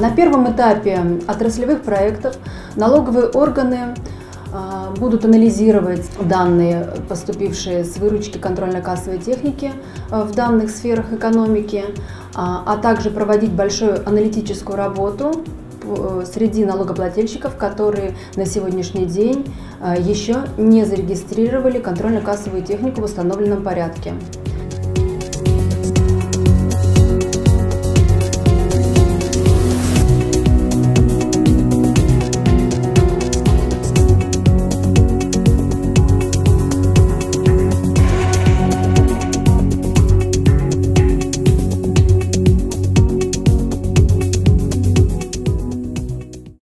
На первом этапе отраслевых проектов налоговые органы а, будут анализировать данные, поступившие с выручки контрольно-кассовой техники а, в данных сферах экономики, а, а, также проводить большую аналитическую работу э, среди налогоплательщиков, которые на сегодняшний день еще не зарегистрировали контрольно-кассовую технику в установленном порядке.